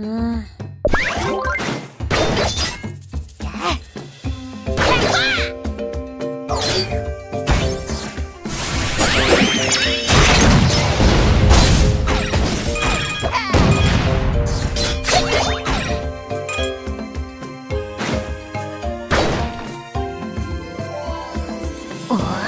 嗯。嘿嘿。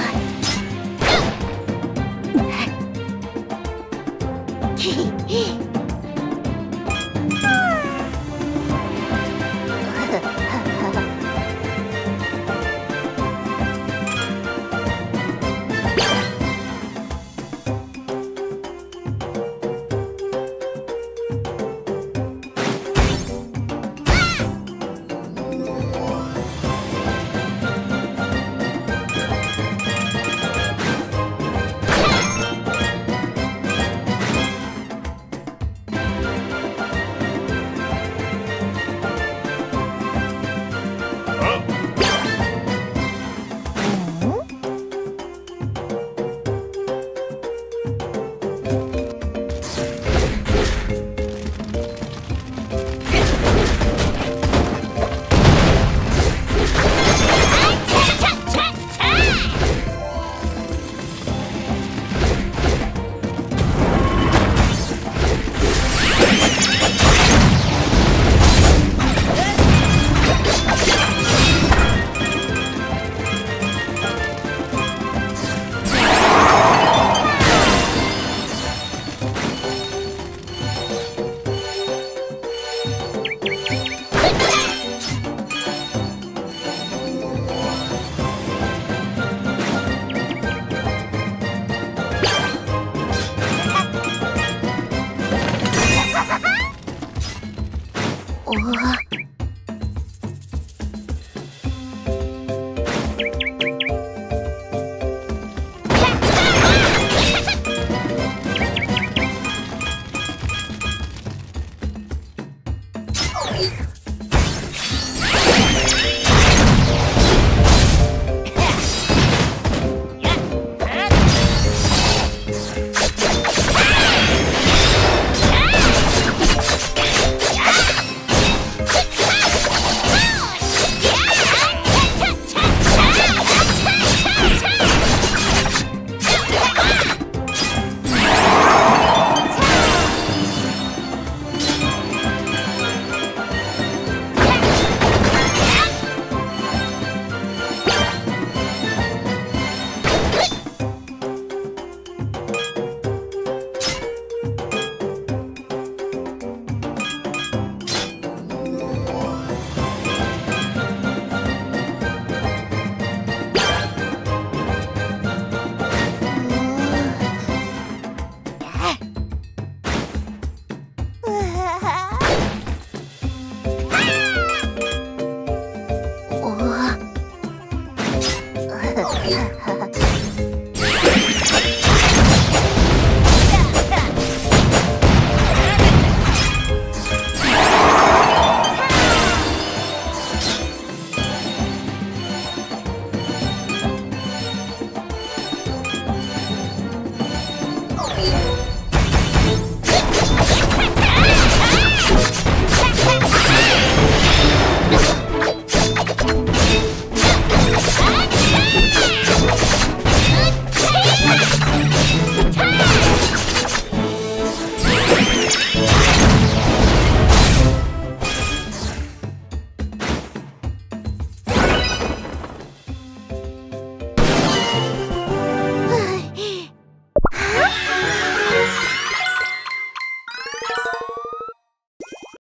우! 事儿。